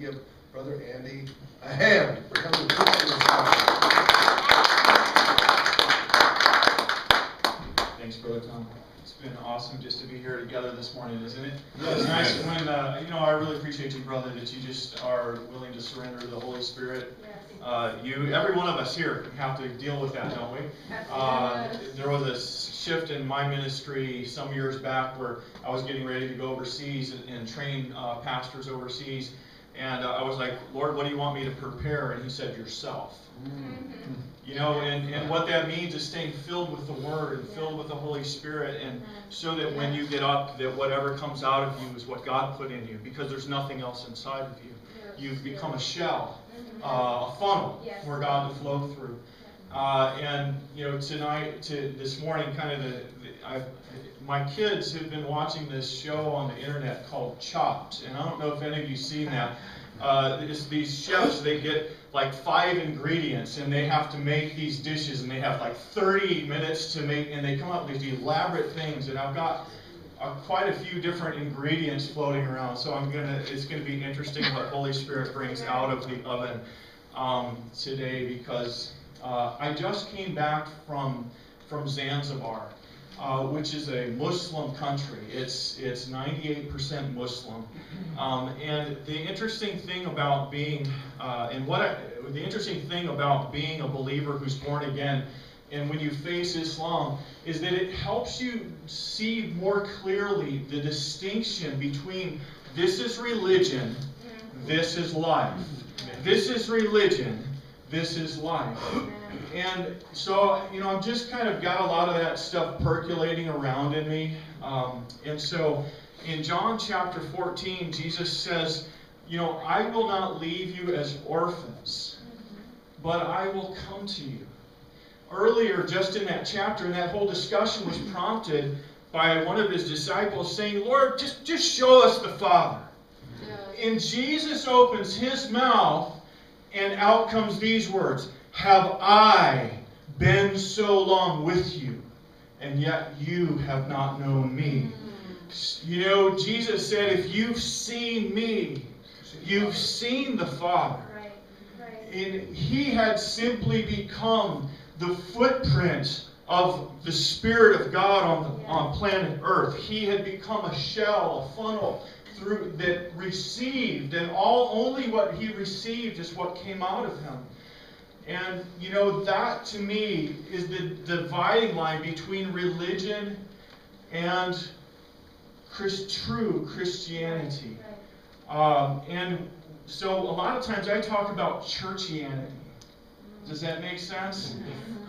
Brother Andy a hand for coming to this gospel. Thanks, Brother Tom. It's been awesome just to be here together this morning, isn't it? It's nice when, uh, you know, I really appreciate you, brother, that you just are willing to surrender to the Holy Spirit. Uh, you, every one of us here have to deal with that, don't we? Uh, there was a shift in my ministry some years back where I was getting ready to go overseas and, and train uh, pastors overseas. And uh, I was like, Lord, what do you want me to prepare? And He said, yourself. You know, and, and what that means is staying filled with the Word and filled with the Holy Spirit, and so that when you get up, that whatever comes out of you is what God put in you, because there's nothing else inside of you. You've become a shell, uh, a funnel for God to flow through. Uh, and you know, tonight, to this morning, kind of the, the I've, my kids have been watching this show on the internet called Chopped, and I don't know if any of you seen that. Uh, it's these chefs, they get like five ingredients, and they have to make these dishes, and they have like 30 minutes to make, and they come up with these elaborate things. And I've got uh, quite a few different ingredients floating around, so I'm gonna. It's gonna be interesting what Holy Spirit brings out of the oven um, today because uh, I just came back from from Zanzibar, uh, which is a Muslim country. It's it's 98% Muslim, um, and the interesting thing about being uh, and what I, the interesting thing about being a believer who's born again. And when you face Islam, is that it helps you see more clearly the distinction between this is religion, this is life. This is religion, this is life. And so, you know, I've just kind of got a lot of that stuff percolating around in me. Um, and so, in John chapter 14, Jesus says, You know, I will not leave you as orphans, but I will come to you. Earlier, just in that chapter, and that whole discussion was prompted by one of his disciples saying, Lord, just, just show us the Father. And Jesus opens his mouth, and out comes these words Have I been so long with you, and yet you have not known me? Mm-hmm. You know, Jesus said, If you've seen me, you've seen the Father. And he had simply become the footprint of the Spirit of God on, the, on planet Earth. He had become a shell, a funnel through that received, and all only what he received is what came out of him. And you know that to me is the dividing line between religion and Chris, true Christianity. Um, and so a lot of times I talk about churchianity. Does that make sense?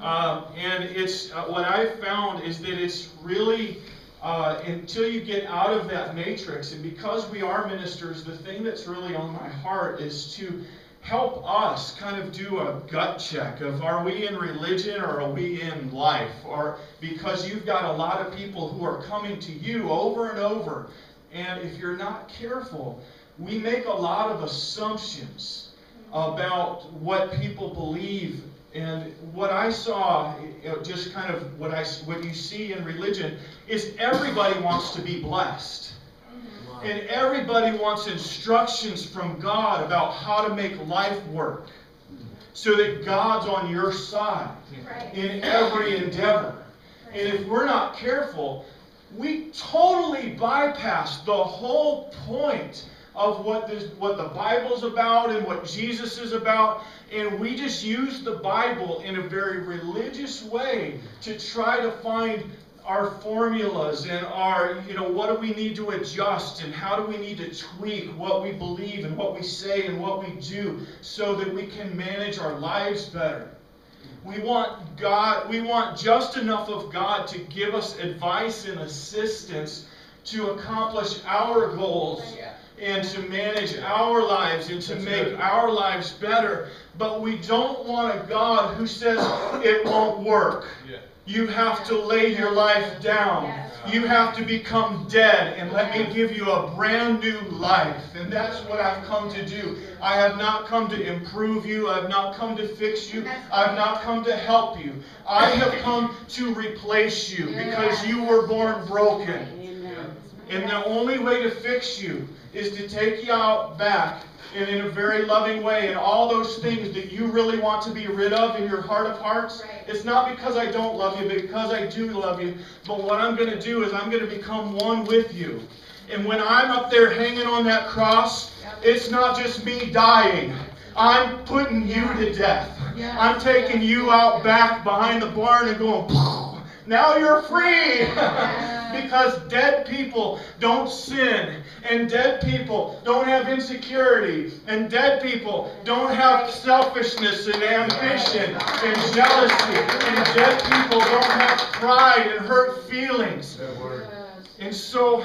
Um, and it's uh, what I've found is that it's really uh, until you get out of that matrix, and because we are ministers, the thing that's really on my heart is to help us kind of do a gut check of are we in religion or are we in life? Or because you've got a lot of people who are coming to you over and over, and if you're not careful, we make a lot of assumptions about what people believe. And what I saw, just kind of what I what you see in religion, is everybody wants to be blessed. And everybody wants instructions from God about how to make life work so that God's on your side Right. in every endeavor. And if we're not careful, we totally bypass the whole point of what this, what the Bible's about and what Jesus is about, and we just use the Bible in a very religious way to try to find our formulas and our, you know, what do we need to adjust and how do we need to tweak what we believe and what we say and what we do so that we can manage our lives better. We want God, we want just enough of God to give us advice and assistance to accomplish our goals and to manage our lives and to make our lives better. But we don't want a God who says it won't work. You have to lay your life down. You have to become dead and let me give you a brand new life. And that's what I've come to do. I have not come to improve you. I've not come to fix you. I've not come to help you. I have come to replace you because you were born broken. And the only way to fix you is to take you out back and in a very loving way and all those things that you really want to be rid of in your heart of hearts. Right. It's not because I don't love you, but because I do love you. But what I'm going to do is I'm going to become one with you. And when I'm up there hanging on that cross, it's not just me dying. I'm putting you to death. I'm taking you out back behind the barn and going, now you're free. Because dead people don't sin, and dead people don't have insecurity, and dead people don't have selfishness and ambition and jealousy, and dead people don't have pride and hurt feelings. And so,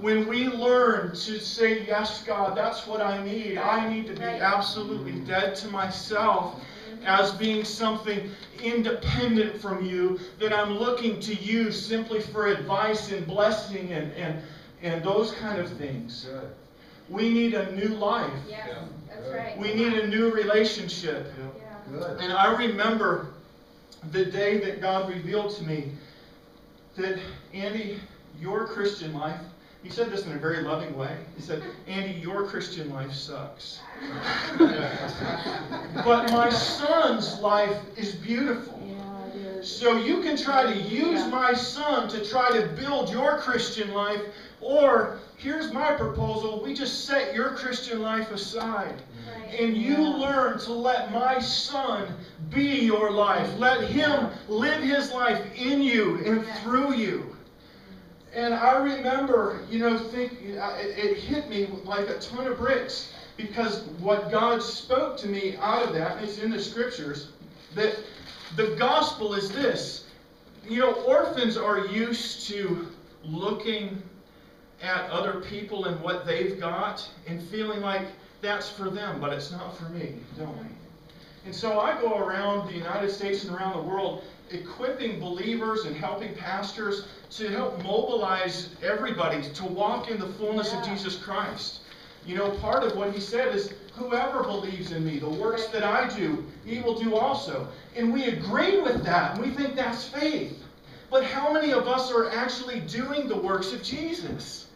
when we learn to say, Yes, God, that's what I need, I need to be absolutely dead to myself as being something independent from you, that I'm looking to you simply for advice and blessing and, and, and those kind of things. Good. We need a new life. Yes, that's right. We need a new relationship. Yeah. Good. And I remember the day that God revealed to me that, Andy, your Christian life, he said this in a very loving way. He said, Andy, your Christian life sucks. but my son's life is beautiful. So you can try to use my son to try to build your Christian life, or here's my proposal we just set your Christian life aside. Right. And you learn to let my son be your life. Let him live his life in you and through you. And I remember, you know, think it, it hit me like a ton of bricks because what God spoke to me out of that, it's in the scriptures, that the gospel is this. You know, orphans are used to looking at other people and what they've got and feeling like that's for them, but it's not for me, don't we? And so I go around the United States and around the world equipping believers and helping pastors to help mobilize everybody to walk in the fullness of Jesus Christ. You know, part of what he said is, whoever believes in me, the works that I do, he will do also. And we agree with that, and we think that's faith. But how many of us are actually doing the works of Jesus?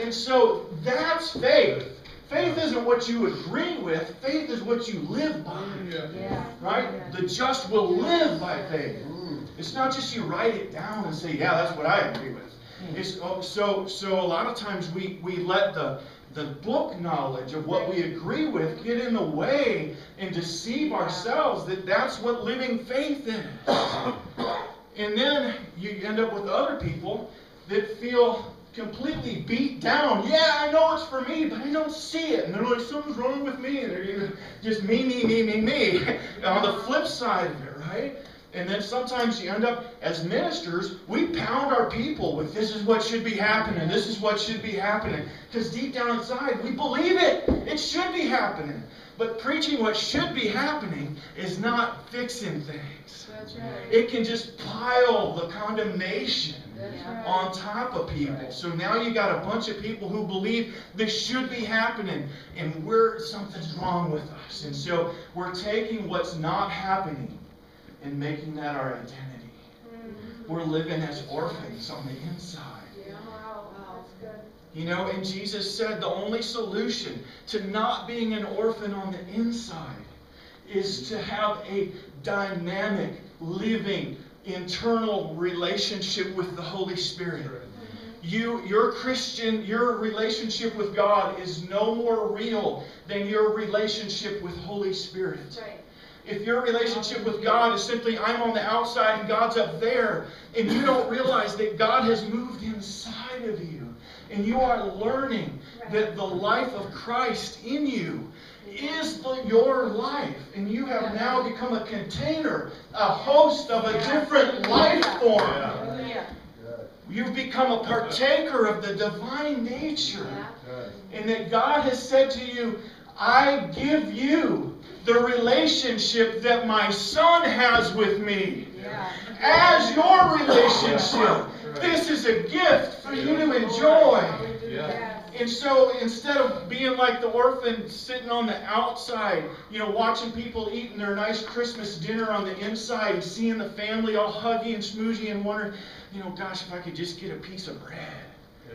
And so that's faith. Faith isn't what you agree with, faith is what you live by. Yeah. Right? The just will live by faith. Mm. It's not just you write it down and say, yeah, that's what I agree with. It's, oh, so, so a lot of times we, we let the, the book knowledge of what we agree with get in the way and deceive ourselves that that's what living faith is. And then you end up with other people that feel completely beat down. Yeah, I know it's for me, but I don't see it. And they're like, something's wrong with me. And they're just me, me, me, me, me. On the flip side of it, right? And then sometimes you end up, as ministers, we pound our people with this is what should be happening, this is what should be happening. Because deep down inside, we believe it. It should be happening. But preaching what should be happening is not fixing things. That's right. It can just pile the condemnation right. on top of people. So now you got a bunch of people who believe this should be happening, and we're something's wrong with us. And so we're taking what's not happening and making that our identity. Mhm. We're living as orphans on the inside. Yeah. Wow. Wow. That's good. You know, and Jesus said the only solution to not being an orphan on the inside is to have a dynamic, living, internal relationship with the Holy Spirit. Mm-hmm. You, your Christian, your relationship with God is no more real than your relationship with Holy Spirit. That's right. If your relationship with God is simply, I'm on the outside and God's up there, and you don't realize that God has moved inside of you, and you are learning that the life of Christ in you is the, your life, and you have now become a container, a host of a different life form. You've become a partaker of the divine nature. Yeah. And that God has said to you, I give you the relationship that my son has with me. Yeah. As your relationship. This is a gift for you to enjoy. Yes. And so instead of being like the orphan sitting on the outside, you know, watching people eating their nice Christmas dinner on the inside and seeing the family all huggy and smoozy and wondering, you know, gosh, if I could just get a piece of bread. Yeah.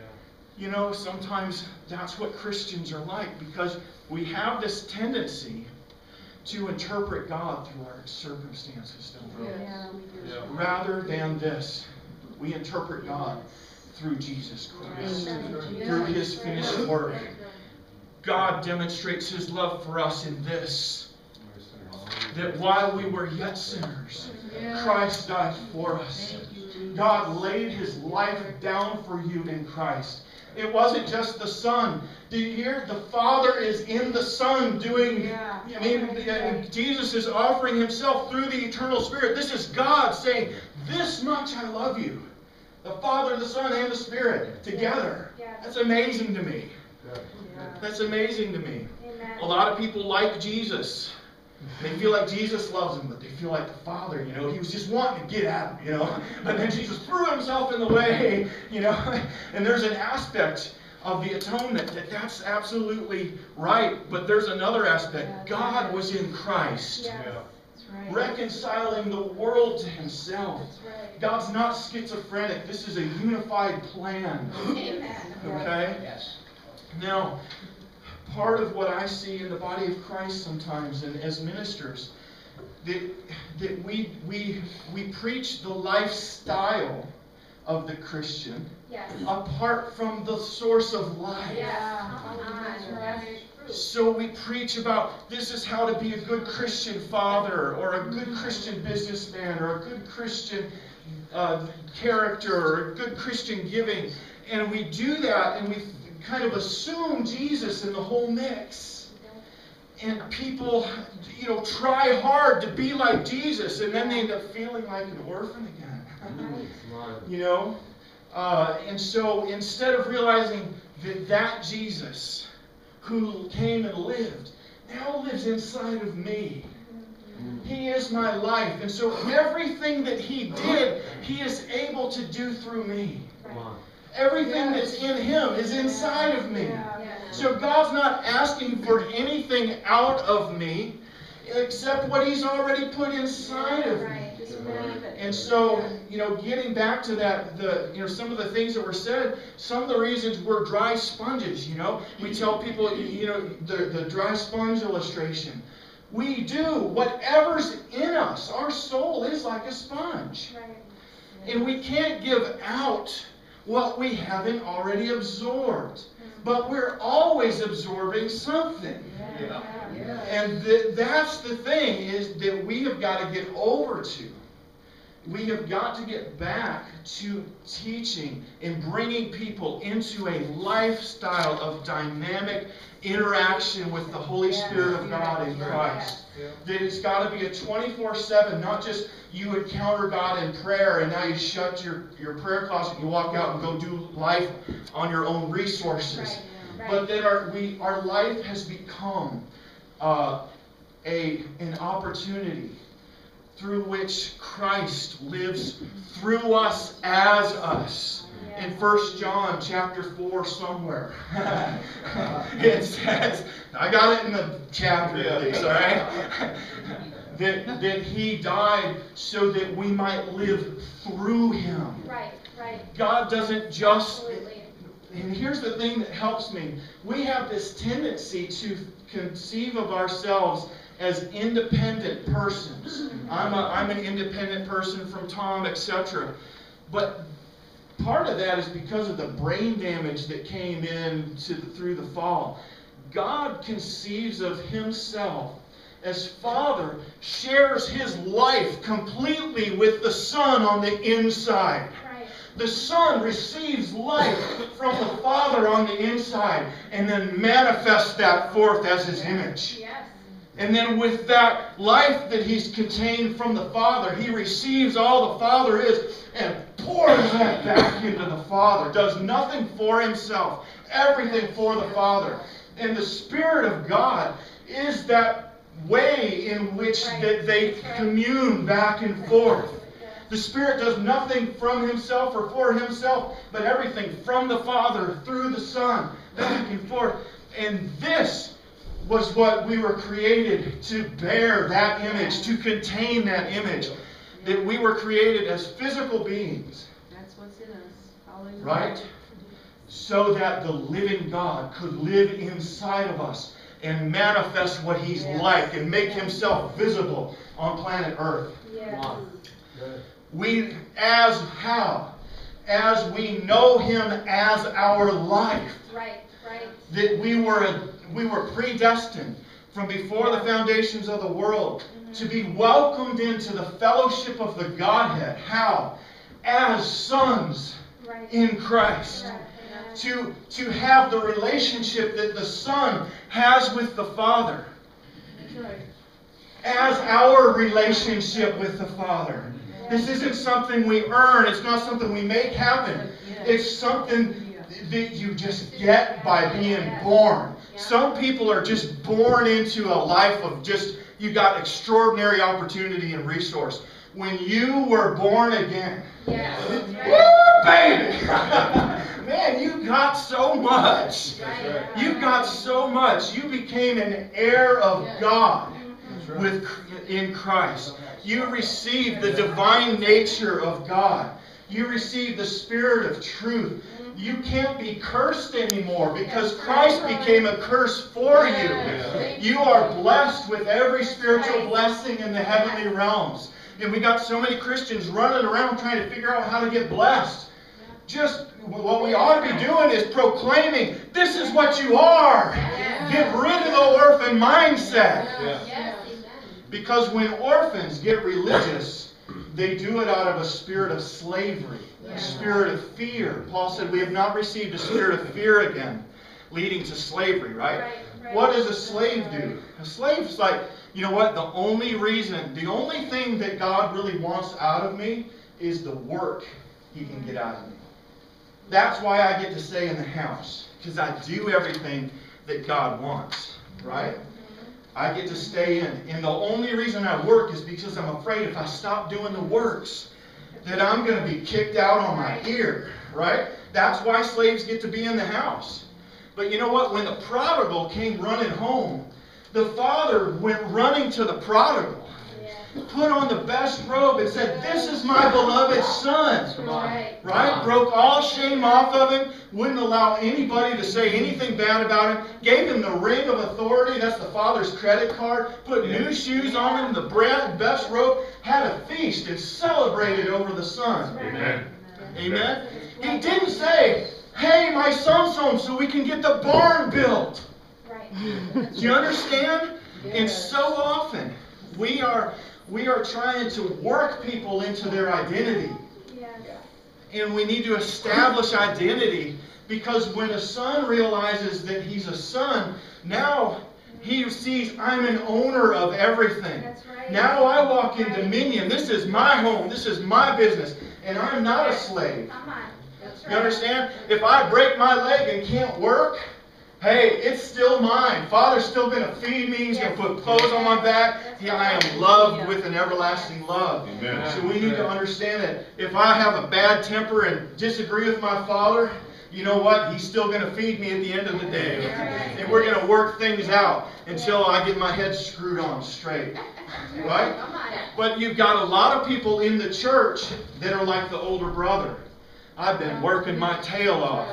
you know, sometimes that's what Christians are like because we have this tendency to interpret God through our circumstances, don't we? Yeah, we do. Rather than this, we interpret God through Jesus Christ, through His finished work. God demonstrates His love for us in this that while we were yet sinners, Christ died for us. God laid His life down for you in Christ. It wasn't just the Son. Do you hear? The Father is in the Son doing. Yeah. I mean, Jesus is offering Himself through the eternal Spirit. This is God saying, This much I love you. The Father, the Son, and the Spirit together. Yes. That's amazing to me. Yeah. That's amazing to me. Amen. A lot of people like Jesus. They feel like Jesus loves them, but they feel like the Father, you know, he was just wanting to get at them, you know. But then Jesus threw himself in the way, you know. And there's an aspect of the atonement that that's absolutely right. But there's another aspect. God was in Christ, Yes. Reconciling the world to himself. right. God's not schizophrenic. This is a unified plan. Amen. Okay? Yes. Now, part of what I see in the body of Christ sometimes and as ministers, that, that we, we, we preach the lifestyle of the Christian Yes. apart from the source of life. Yeah. That's right. So we preach about this is how to be a good Christian father, or a good Christian businessman, or a good Christian uh, character, or a good Christian giving. And we do that and we kind of assume Jesus in the whole mix. And people, you know, try hard to be like Jesus, and then they end up feeling like an orphan again. you know? Uh, and so instead of realizing that that Jesus who came and lived now lives inside of me. He is my life. And so everything that He did, He is able to do through me. Everything that's in Him is inside of me. So God's not asking for anything out of me except what He's already put inside of me. Right. Just believe it. And so, you know, getting back to that, the you know, some of the things that were said, some of the reasons we're dry sponges, you know. We tell people, you- you know, the, the dry sponge illustration. We do whatever's in us. Our soul is like a sponge. And we can't give out what we haven't already absorbed. Mm-hmm. But we're always absorbing something. Yeah. And th- that's the thing is that we have got to get over to. We have got to get back to teaching and bringing people into a lifestyle of dynamic interaction with the Holy Spirit of God in Christ. That it's got to be a 24 7, not just you encounter God in prayer and now you shut your, your prayer closet and you walk out and go do life on your own resources Right. Right. but that our we our life has become uh, a an opportunity through which Christ lives through us as us. In 1 John chapter 4 somewhere. it says, I got it in the chapter at least, all right? that, that he died so that we might live through him. Right. Right. God doesn't just Absolutely. and here's the thing that helps me. We have this tendency to conceive of ourselves as independent persons. I'm, a, I'm an independent person from Tom, etc. But part of that is because of the brain damage that came in the, through the fall. God conceives of himself as Father, shares his life completely with the Son on the inside. The Son receives life from the Father on the inside and then manifests that forth as His image. Yes. And then with that life that He's contained from the Father, He receives all the Father is and pours that back into the Father. Does nothing for Himself, everything for the Father. And the Spirit of God is that way in which Right. that they commune back and forth. Yes. The Spirit does nothing from Himself or for Himself, but everything from the Father through the Son, back and forth. And this was what we were created to bear that image, to contain that image. That we were created as physical beings, That's what's in us. Hallelujah. right? so that the living God could live inside of us and manifest what He's Yes. like and make Himself visible on planet Earth. Yes. We, as how? As we know Him as our life, Right, right. that we were, we were predestined from before the foundations of the world to be welcomed into the fellowship of the Godhead. How? As sons Right. in Christ. Right. To, to have the relationship that the Son has with the Father. As our relationship with the Father. This isn't something we earn. It's not something we make happen. It's something that you just get by being born. Some people are just born into a life of just, you got extraordinary opportunity and resource. When you were born again, Yes. baby! Man, you got so much. You got so much. You became an heir of God with in Christ. You receive the divine nature of God. You receive the spirit of truth. You can't be cursed anymore because Christ became a curse for you. You are blessed with every spiritual blessing in the heavenly realms. And we got so many Christians running around trying to figure out how to get blessed. Just what we ought to be doing is proclaiming, this is what you are. Get rid of the orphan mindset. Because when orphans get religious, they do it out of a spirit of slavery, a spirit of fear. Paul said, We have not received a spirit of fear again, leading to slavery, right? Right, right. What does a slave do? A slave's like, you know what? The only reason, the only thing that God really wants out of me is the work he can get out of me. That's why I get to stay in the house, because I do everything that God wants, right? I get to stay in. And the only reason I work is because I'm afraid if I stop doing the works, that I'm going to be kicked out on my ear, right? That's why slaves get to be in the house. But you know what? When the prodigal came running home, the father went running to the prodigal, Yeah. put on the best robe, and said, This is my beloved son. Right. Right? Broke all shame off of him, wouldn't allow anybody to say anything bad about him, gave him the ring of authority, that's the father's credit card, put new shoes on him, the bread, best robe, had a feast and celebrated over the son. Amen. Amen? He didn't say, hey, my son's home so we can get the barn built. Right. Do you understand? And so often we are we are trying to work people into their identity. And we need to establish identity because when a son realizes that he's a son, now he sees I'm an owner of everything. Right. Now I walk in Right. dominion. This is my home. This is my business. And I'm not a slave. Come on. That's right. You understand? If I break my leg and can't work, hey, it's still mine. Father's still going to feed me. He's going to put clothes on my back. Yeah, I am loved with an everlasting love. Amen. So we need to understand that if I have a bad temper and disagree with my father, you know what? He's still going to feed me at the end of the day. And we're going to work things out until I get my head screwed on straight. Right? But you've got a lot of people in the church that are like the older brother. I've been working my tail off.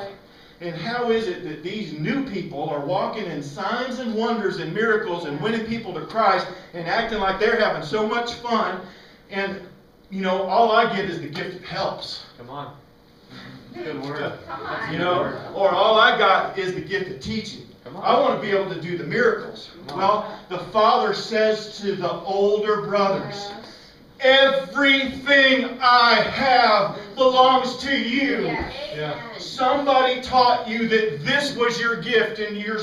And how is it that these new people are walking in signs and wonders and miracles and winning people to Christ and acting like they're having so much fun? And, you know, all I get is the gift of helps. Come on. Good word. Come on. You know, or all I got is the gift of teaching. Come on. I want to be able to do the miracles. Well, the Father says to the older brothers, Everything I have belongs to you. Yes. Yeah. Somebody taught you that this was your gift, and you're,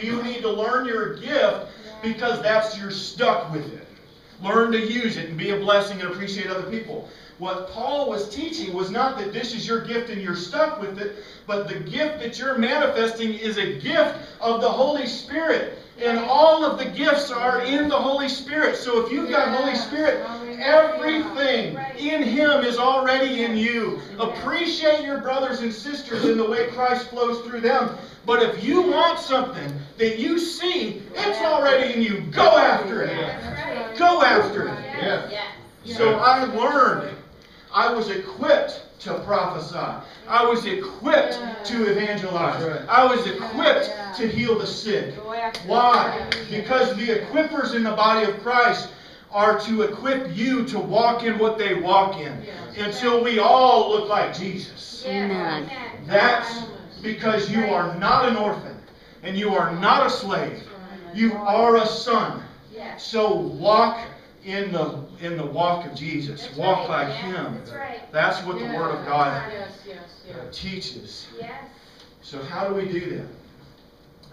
you need to learn your gift because that's you're stuck with it. Learn to use it and be a blessing and appreciate other people. What Paul was teaching was not that this is your gift and you're stuck with it, but the gift that you're manifesting is a gift of the Holy Spirit. And all of the gifts are in the Holy Spirit. So if you've got Holy Spirit, everything in Him is already in you. Appreciate your brothers and sisters in the way Christ flows through them. But if you want something that you see, it's already in you. Go after it. Go after it. Yes. So I learned, I was equipped to prophesy. I was equipped to evangelize. Right. I was equipped to heal the sick. Why? Because the equippers in the body of Christ are to equip you to walk in what they walk in until we all look like Jesus. Yes, Amen. amen. That's because you are not an orphan and you are not a slave. You are a son. So walk in the in the walk of Jesus. That's Walk right. like Yeah, Him. That's right. That's what the Word of God Yes, yes, yes. teaches. Yes. So how do we do that?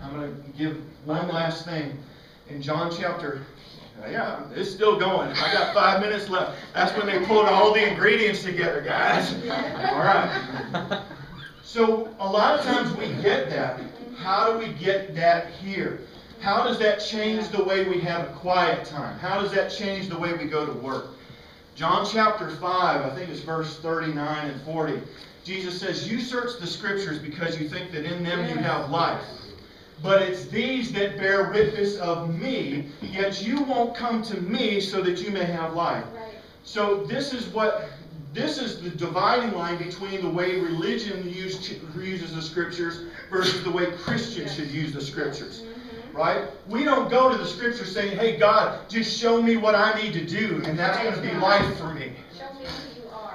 I'm going to give one last thing. In John chapter, Uh, yeah, it's still going. I got five minutes left. That's when they pulled all the ingredients together, guys. All right. So a lot of times we get that. How do we get that here? How does that change the way we have a quiet time? How does that change the way we go to work? John chapter 5, I think it's verse 39 and 40. Jesus says, You search the scriptures because you think that in them you have life. But it's these that bear witness of me, yet you won't come to me so that you may have life. Right. So this is what this is the dividing line between the way religion use, uses the scriptures versus the way Christians should use the scriptures. Right? We don't go to the scriptures saying, "Hey God, just show me what I need to do, and that's going to be life for me."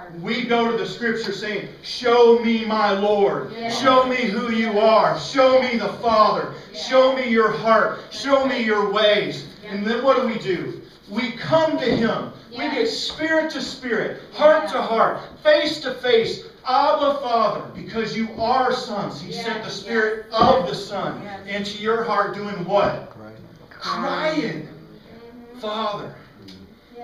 Show me who you are. We go to the scripture saying, Show me my Lord. Yeah. Show me who you are. Show me the Father. Yeah. Show me your heart. Show me your ways. And then what do we do? We come to Him. We get spirit to spirit, heart to heart, face to face. Abba Father, because you are sons. He sent the Spirit yes. of the Son Yes. into your heart, doing what? Right. Crying, Mhm. Father.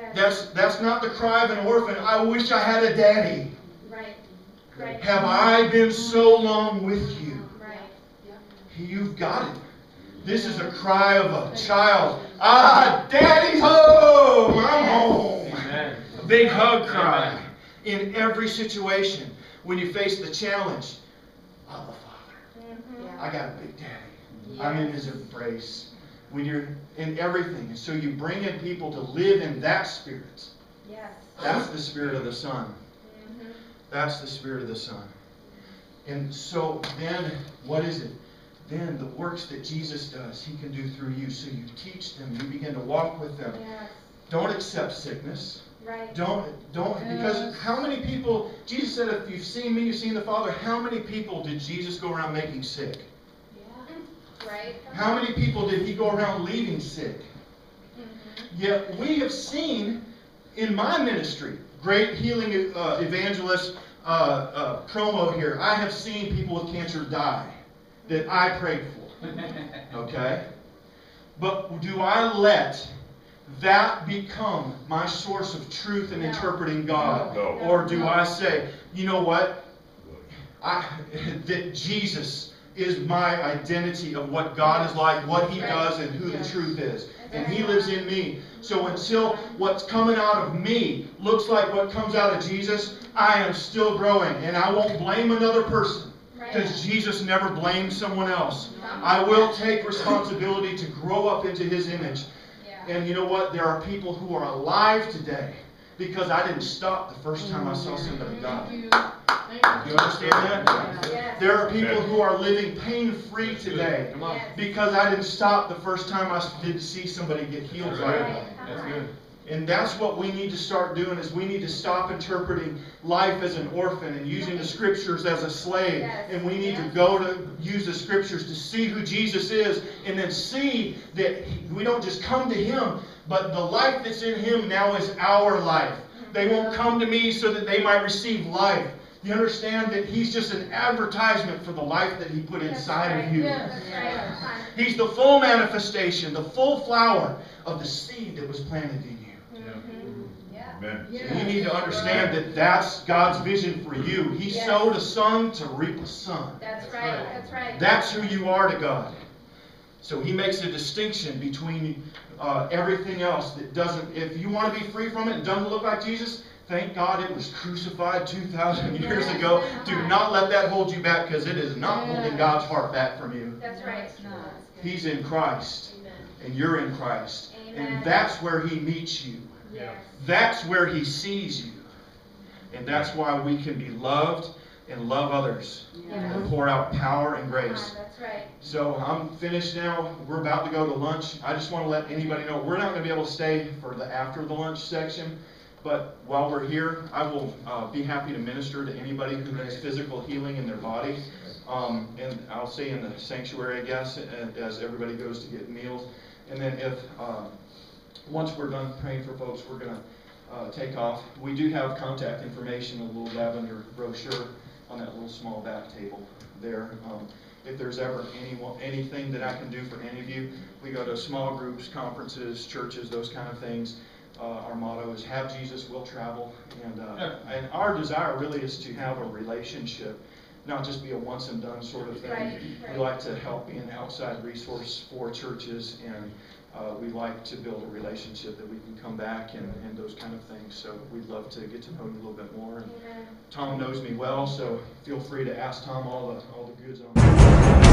Yes. That's that's not the cry of an orphan. I wish I had a daddy. Right. Right. Have I been so long with you? Right. You've got it. This is a cry of a child. Ah, daddy's home. I'm home. Amen. Big hug cry in every situation. When you face the challenge, Abba Father, Mhm. I got a big daddy. I'm in his embrace. When you're in everything. And so you bring in people to live in that spirit. Yes. That's the spirit of the Son. Mm-hmm. That's the Spirit of the Son. And so then, what is it? Then the works that Jesus does, He can do through you. So you teach them, you begin to walk with them. Yes. Don't accept sickness. Right. Don't, don't, because how many people, Jesus said, if you've seen me, you've seen the Father. How many people did Jesus go around making sick? Right. How many people did He go around leaving sick? Mhm. Yet we have seen in my ministry, great healing uh, evangelist uh, uh, promo here, I have seen people with cancer die that I prayed for. Okay? But do I let that become my source of truth in No. interpreting God? No. Or do I say, you know what? I, that Jesus is my identity of what God is like, what He does, and who the truth is. And He lives in me. So until what's coming out of me looks like what comes out of Jesus, I am still growing. And I won't blame another person. Because Jesus never blamed someone else. I will take responsibility to grow up into His image. And you know what? There are people who are alive today because I didn't stop the first time I saw somebody die. Thank you. Understand that? Yes. There are people who are living pain-free today Come on. Yes. because I didn't stop the first time I didn't see somebody get healed That's by right. That's good. And that's what we need to start doing is we need to stop interpreting life as an orphan and using the scriptures as a slave. Yes. And we need to go to use the scriptures to see who Jesus is and then see that we don't just come to him, but the life that's in him now is our life. They won't come to me so that they might receive life. You understand that he's just an advertisement for the life that he put That's inside right. of you. Yes. Right. He's the full manifestation, the full flower of the seed that was planted in you. Yeah. Amen. So you need to understand that that's God's vision for you. He Yes. sowed a son to reap a son. That's right. That's right. That's who you are to God. So he makes a distinction between uh, everything else that doesn't, if you want to be free from it and doesn't look like Jesus, thank God it was crucified 2,000 years ago. Do not let that hold you back because it is not holding God's heart back from you. That's right. He's in Christ Amen. and you're in Christ. Amen. And that's where he meets you. Yes. That's where he sees you. And that's why we can be loved and love others Yeah. and pour out power and grace. on, That's right. So I'm finished now. We're about to go to lunch. I just want to let anybody know, we're not going to be able to stay for the after the lunch section. But while we're here, I will uh, be happy to minister to anybody who needs physical healing in their body. Um, and I'll say in the sanctuary, I guess, as everybody goes to get meals. And then if, um, once we're done praying for folks, we're gonna, uh, take off. We do have contact information, a little lavender brochure on that little small back table there. Um, if there's ever any, anything that I can do for any of you, we go to small groups, conferences, churches, those kind of things. Uh, our motto is have Jesus, will travel. And, uh, and our desire really is to have a relationship, not just be a once and done sort of thing. Right, We like to help be an outside resource for churches and, uh, we like to build a relationship that we can come back and, and those kind of things. So we'd love to get to know you a little bit more. And Tom knows me well, so feel free to ask Tom all the, all the goods on.